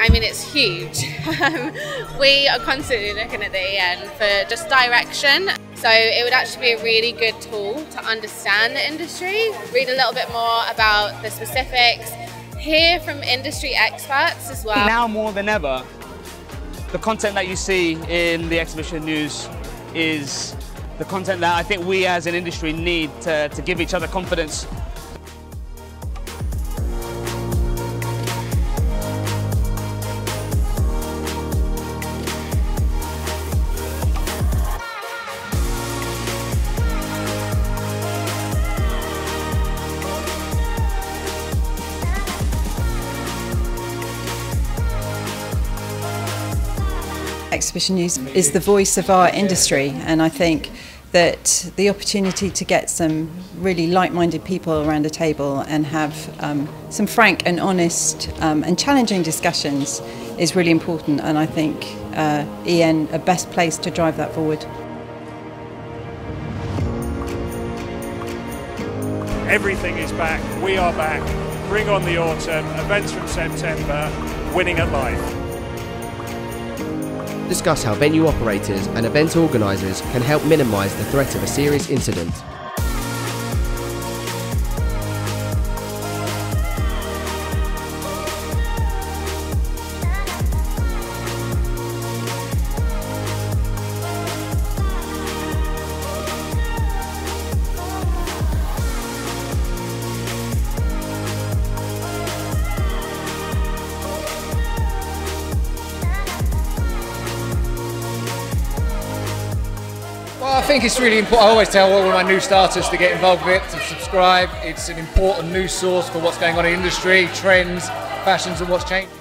I mean, it's huge. Um, we are constantly looking at the EN for just direction. So it would actually be a really good tool to understand the industry, read a little bit more about the specifics, hear from industry experts as well. Now more than ever, the content that you see in the exhibition news is the content that I think we as an industry need to, to give each other confidence Exhibition News is the voice of our industry, and I think that the opportunity to get some really like-minded people around a table and have um, some frank and honest um, and challenging discussions is really important and I think uh, EN a best place to drive that forward. Everything is back, we are back, bring on the autumn, events from September, winning at life discuss how venue operators and event organisers can help minimise the threat of a serious incident. I think it's really important. I always tell all of my new starters to get involved with it, to subscribe. It's an important news source for what's going on in industry, trends, fashions, and what's changing.